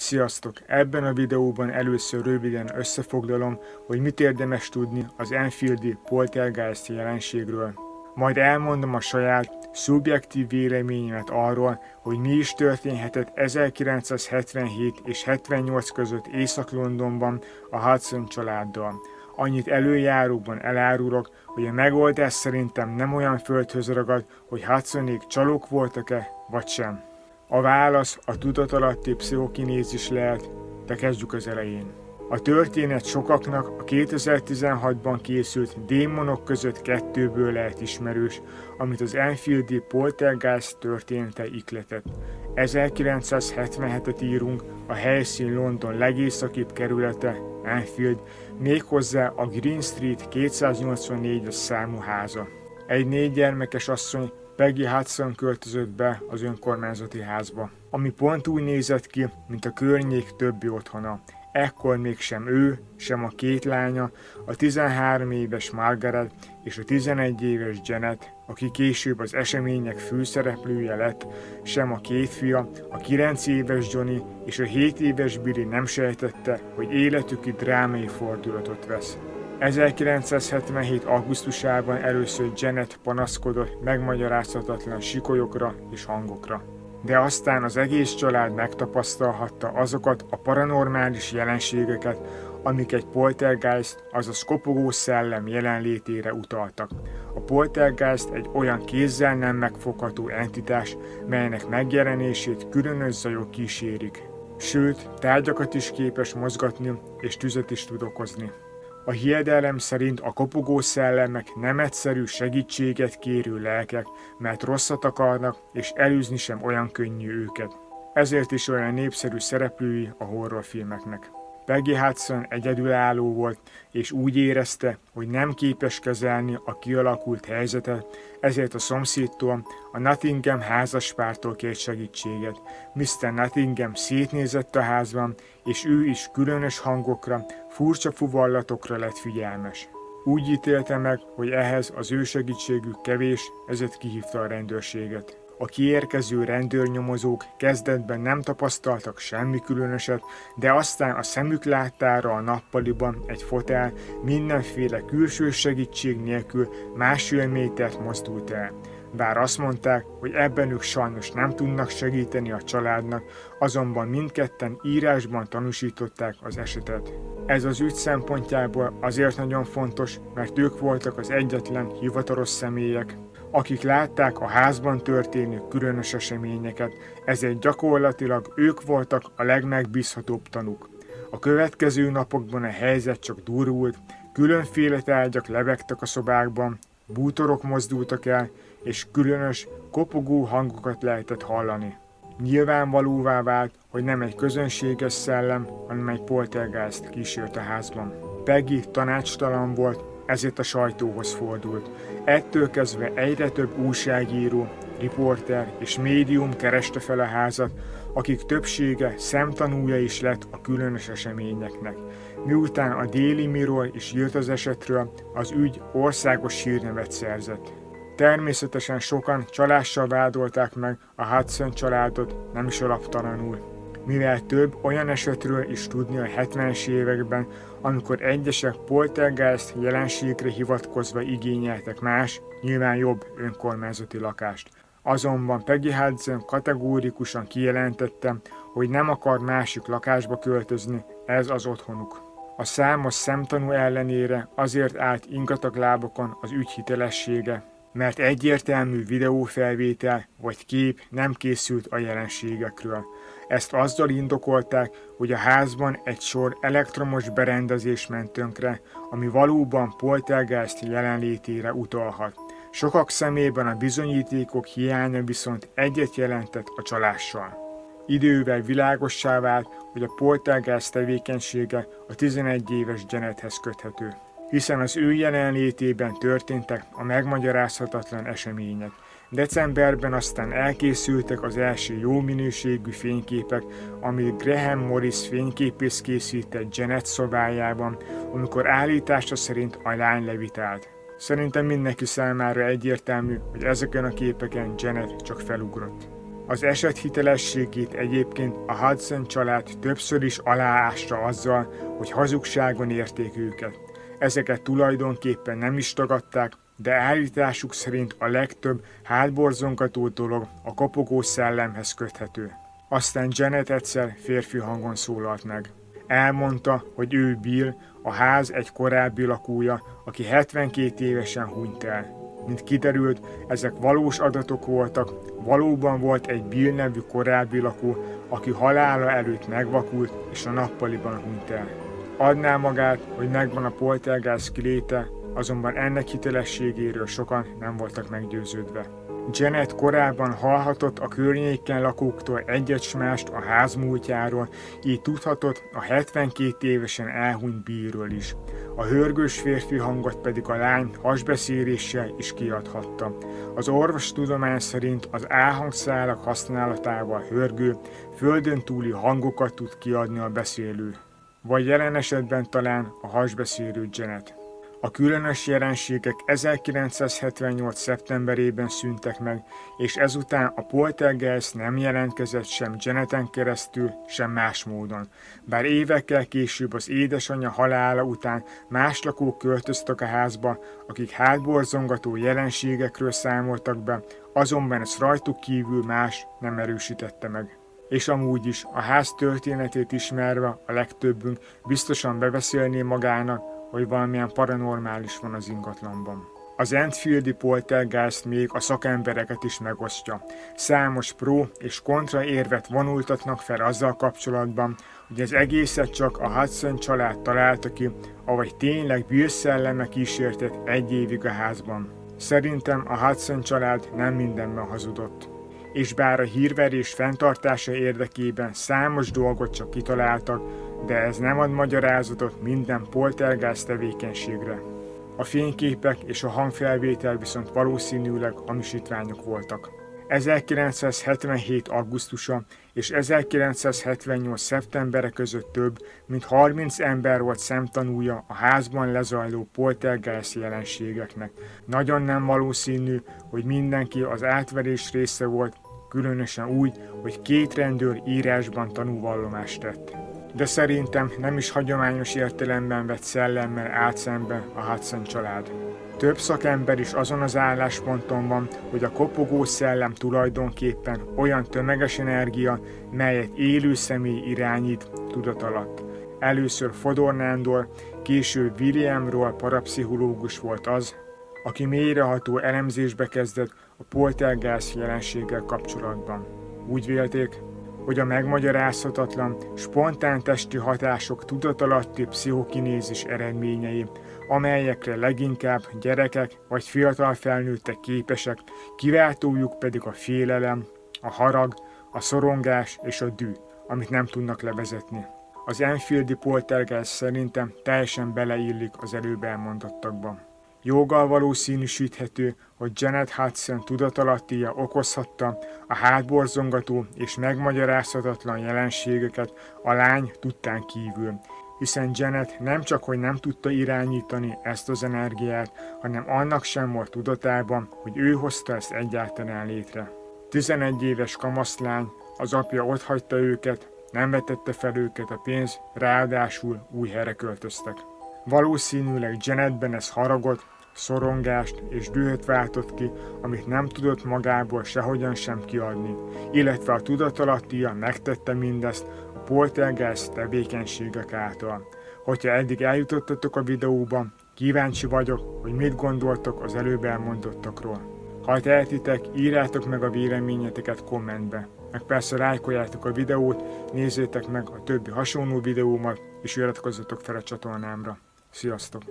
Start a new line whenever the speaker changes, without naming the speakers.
Sziasztok! Ebben a videóban először röviden összefoglalom, hogy mit érdemes tudni az Enfieldi poltergeist jelenségről. Majd elmondom a saját, szubjektív véleményemet arról, hogy mi is történhetett 1977 és 78 között Észak-Londonban a Hudson családdal. Annyit előjáróban elárulok, hogy a megoldás szerintem nem olyan földhöz ragad, hogy Hudsonék csalók voltak-e, vagy sem. A válasz a tudatalatti pszichokinézis lehet, de kezdjük az elején. A történet sokaknak a 2016-ban készült Démonok között kettőből lehet ismerős, amit az Enfieldi Poltergeist története ikletett. 1977-et írunk, a helyszín London legészakibb kerülete, Enfield, méghozzá a Green Street 284-es számú háza. Egy négy gyermekes asszony Peggy Hudson költözött be az önkormányzati házba, ami pont úgy nézett ki, mint a környék többi otthona. Ekkor még sem ő, sem a két lánya, a 13 éves Margaret és a 11 éves Janet, aki később az események főszereplője lett, sem a két fia, a 9 éves Johnny és a 7 éves Billy nem sejtette, hogy életük itt drámai fordulatot vesz. 1977. augusztusában először Janet panaszkodott megmagyarázhatatlan sikolyokra és hangokra. De aztán az egész család megtapasztalhatta azokat a paranormális jelenségeket, amik egy poltergeist, azaz kopogó szellem jelenlétére utaltak. A poltergeist egy olyan kézzel nem megfogható entitás, melynek megjelenését különös zajok kísérik. Sőt, tárgyakat is képes mozgatni, és tüzet is tud okozni. A hiedelem szerint a kopogó szellemek nem egyszerű segítséget kérő lelkek, mert rosszat akarnak, és elűzni sem olyan könnyű őket. Ezért is olyan népszerű szereplői a horrorfilmeknek. Peggy Hudson egyedülálló volt, és úgy érezte, hogy nem képes kezelni a kialakult helyzetet, ezért a szomszédtól, a Nottingham házaspártól kért segítséget. Mr. Nottingham szétnézett a házban, és ő is különös hangokra, furcsa fuvallatokra lett figyelmes. Úgy ítélte meg, hogy ehhez az ő segítségük kevés, ezért kihívta a rendőrséget. A kiérkező rendőrnyomozók kezdetben nem tapasztaltak semmi különöset, de aztán a szemük láttára a nappaliban egy fotel mindenféle külső segítség nélkül másfél métert mozdult el. Bár azt mondták, hogy ebben ők sajnos nem tudnak segíteni a családnak, azonban mindketten írásban tanúsították az esetet. Ez az ügy szempontjából azért nagyon fontos, mert ők voltak az egyetlen hivatalos személyek, akik látták a házban történő különös eseményeket, ezért gyakorlatilag ők voltak a legmegbízhatóbb tanúk. A következő napokban a helyzet csak durult, különféle tárgyak lebegtek a szobákban, bútorok mozdultak el, és különös, kopogó hangokat lehetett hallani. Nyilvánvalóvá vált, hogy nem egy közönséges szellem, hanem egy poltergeist kísért a házban. Peggy tanácstalan volt, ezért a sajtóhoz fordult. Ettől kezdve egyre több újságíró, riporter és médium kereste fel a házat, akik többsége szemtanúja is lett a különös eseményeknek. Miután a Déli Mirror is írt az esetről, az ügy országos hírnevet szerzett. Természetesen sokan csalással vádolták meg a Hudson családot, nem is alaptalanul mivel több olyan esetről is tudni a 70-es években, amikor egyesek poltergeist jelenségre hivatkozva igényeltek más, nyilván jobb önkormányzati lakást. Azonban Peggy Hudson kategórikusan kijelentette, hogy nem akar másik lakásba költözni, ez az otthonuk. A számos szemtanú ellenére azért állt ingatag lábokon az ügy hitelessége, mert egyértelmű videófelvétel vagy kép nem készült a jelenségekről. Ezt azzal indokolták, hogy a házban egy sor elektromos berendezés ment tönkre, ami valóban poltergeist jelenlétére utalhat. Sokak szemében a bizonyítékok hiánya viszont egyet jelentett a csalással. Idővel világossá vált, hogy a poltergeist tevékenysége a 11 éves Janethez köthető hiszen az ő jelenlétében történtek a megmagyarázhatatlan események. Decemberben aztán elkészültek az első jó minőségű fényképek, amit Graham Morris fényképész készített Janet szobájában, amikor állítása szerint a lány levitált. Szerintem mindenki számára egyértelmű, hogy ezeken a képeken Janet csak felugrott. Az eset hitelességét egyébként a Hudson család többször is aláásta azzal, hogy hazugságon érték őket. Ezeket tulajdonképpen nem is tagadták, de állításuk szerint a legtöbb hátborzongató dolog a kopogó szellemhez köthető. Aztán Janet egyszer férfi hangon szólalt meg. Elmondta, hogy ő Bill, a ház egy korábbi lakója, aki 72 évesen hunyt el. Mint kiderült, ezek valós adatok voltak, valóban volt egy Bill nevű korábbi lakó, aki halála előtt megvakult és a nappaliban hunyt el. Adná magát, hogy megvan a poltergász kiléte, azonban ennek hitelességéről sokan nem voltak meggyőződve. Janet korábban hallhatott a környéken lakóktól egyet mást a ház múltjáról, így tudhatott a 72 évesen elhunyt bírről is. A hörgős férfi hangot pedig a lány hasbeszéléssel is kiadhatta. Az orvostudomány szerint az álhangszálak használatával hörgő, földön túli hangokat tud kiadni a beszélő. Vagy jelen esetben talán a hasbeszélő Janet. A különös jelenségek 1978. szeptemberében szűntek meg, és ezután a poltergeist nem jelentkezett sem Janeten keresztül, sem más módon. Bár évekkel később az édesanyja halála után más lakók költöztek a házba, akik hátborzongató jelenségekről számoltak be, azonban ezt rajtuk kívül más nem erősítette meg és amúgy is a ház történetét ismerve a legtöbbünk biztosan bebeszélné magának, hogy valamilyen paranormális van az ingatlanban. Az Enfieldi poltergeist még a szakembereket is megosztja. Számos pro és kontra érvet vonultatnak fel azzal kapcsolatban, hogy az egészet csak a Hudson család találta ki, avagy tényleg Bill szelleme kísértett egy évig a házban. Szerintem a Hudson család nem mindenben hazudott. És bár a hírverés fenntartása érdekében számos dolgot csak kitaláltak, de ez nem ad magyarázatot minden poltergász tevékenységre. A fényképek és a hangfelvétel viszont valószínűleg hamisítványok voltak. 1977. augusztusa és 1978. szeptembere között több, mint 30 ember volt szemtanúja a házban lezajló poltergeist jelenségeknek. Nagyon nem valószínű, hogy mindenki az átverés része volt, különösen úgy, hogy két rendőr írásban tanúvallomást tett de szerintem nem is hagyományos értelemben vett szellemmel állt szembe a Hudson család. Több szakember is azon az állásponton van, hogy a kopogó szellem tulajdonképpen olyan tömeges energia, melyet élő személy irányít tudat alatt. Először Fodor Nándor, később William Roll parapszichológus volt az, aki mélyreható elemzésbe kezdett a poltergász jelenséggel kapcsolatban. Úgy vélték, hogy a megmagyarázhatatlan, spontán testi hatások tudatalatti pszichokinézis eredményei, amelyekre leginkább gyerekek vagy fiatal felnőttek képesek, kiváltójuk pedig a félelem, a harag, a szorongás és a dű, amit nem tudnak levezetni. Az Enfieldi poltergeist szerintem teljesen beleillik az előbb elmondottakban. Joggal valószínűsíthető, hogy Janet Hudson tudatalattia okozhatta a hátborzongató és megmagyarázhatatlan jelenségeket a lány tudtán kívül, hiszen Janet nem csak, hogy nem tudta irányítani ezt az energiát, hanem annak sem volt tudatában, hogy ő hozta ezt egyáltalán létre. 11 éves kamaszlány, az apja otthagyta őket, nem vetette fel őket a pénz, ráadásul új helyre költöztek. Valószínűleg Janetben ez haragot, szorongást és dühöt váltott ki, amit nem tudott magából sehogyan sem kiadni, illetve a tudatalattia megtette mindezt a poltergeist tevékenységek által. Hogyha eddig eljutottatok a videóban, kíváncsi vagyok, hogy mit gondoltok az előbb elmondottakról. Ha tehetitek, írjátok meg a véleményeteket kommentbe. Meg persze lájkoljátok a videót, nézzétek meg a többi hasonló videómat, és iratkozzatok fel a csatornámra. Sziasztok!